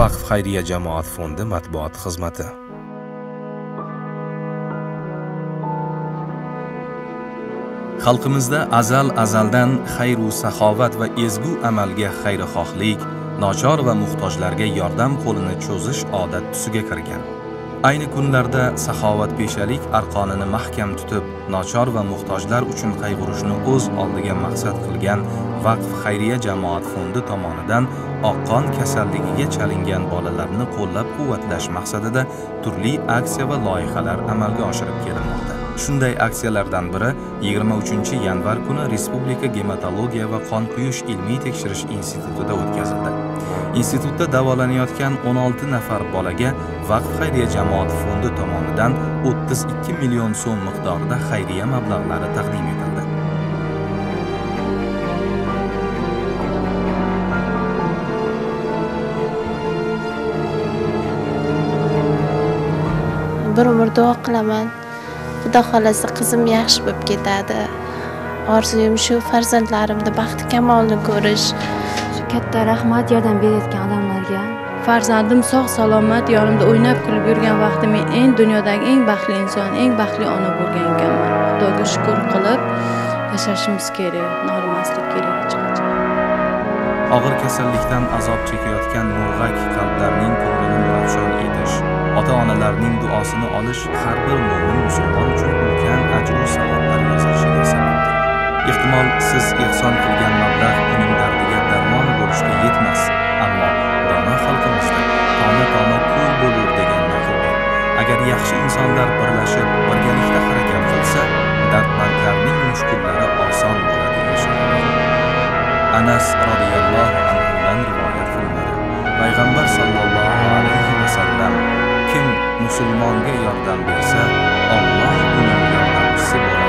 vaqf xayriya jamoat fondi matbuot xizmati. Xalqimizda azal azaldan xayru saxovat va ezgu amalga xayrixohlik nochor va muhtojlarga yordam qo'lini cho'zish odat tusiga kirgan. Ayni kunlarda saxovatpeshalik arqonini mahkam tutib nochor va muhtojlar uchun qayg'urishni o'z oldiga maqsad qilgan vaqf xayriya jamoat fondi tomonidan oqqon kasalligiga chalingan bolalarni qo'llab quvvatlash maqsadida turli aksiya va loyihalar amalga oshirib kelinmoqda. Shunday aksiyalardan biri 23 yanvar kuni respublika gematologiya va qon quyish ilmiy tekshirish institutida o'tkazildi. Institutda davolanayotgan 16 nafar bolaga vaqf xayriya jamoat fondi tomonidan 32 million so'm miqdorida xayriya mablag'lari taqdim etildi. Bir umr duo qilaman. Xudo xohlasa qizim yaxshi bo'lib ketadi. Orzuyim shu farzandlarimni baxti kamolini ko'rish. Katta rahmat yordam berayotgan odamlarga. Farzandim sog' salomat yonimda o'ynab kulib yurgan vaqtda men eng dunyodagi eng baxtli inson eng baxtli ona bo'lgan ekanman. Xudoga shukur qilib yashashimiz kerak nolimaslik kerak hech qachon og'ir kasallikdan azob chekayotgan murg'ak qalblarning ko'nglini nurafshon etish ota onalarning duosini olish har bir mo'min musulmon uchun ulkan ajru savoblar yozilishiga sababdir. Ehtimol siz ehson qilgan mablag' uning dardiga darmon bo'lishga yetmas ammo dono xalqimizda tona tona ko'l bo'lur degan naql bor. Agar yaxshi insonlar birlashib birgalikda harakat qilsa dardmandlarning mushkullari oson bo'ladi anas roziyallohu anhudan rivoyat qilinadi. Payg'ambar sollallohu Müslüman'a yardım versə, Allah onun yardımcısı olur.